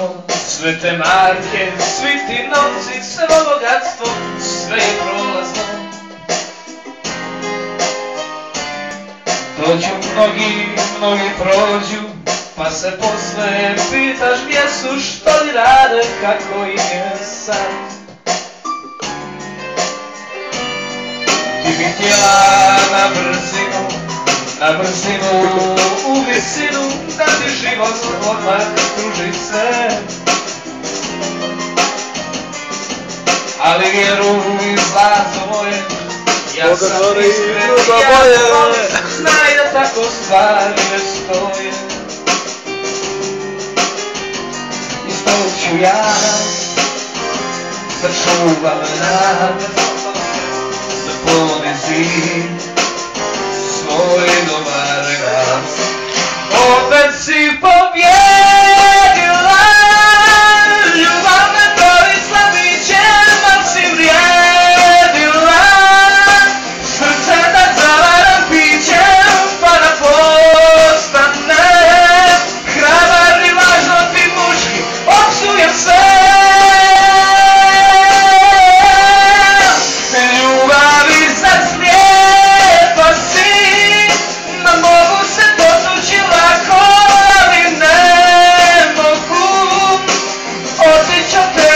smo sve te marke, svi ti novci, sve bogatstvo, sve je prolazno. Dođu mnogi, mnogi prođu, pa se posle pitaš gdje su, što li rade, kako im je sad. Ti bi htjela na brzinu, na brzinu, u visinu, da ti život odmah kruži se. Ali vjeruj, zlato moje, ja sam iskren, ljubav ja znaj da tako stvari ne stoje. I stoji ću ja, sačuvam nade, Chapter.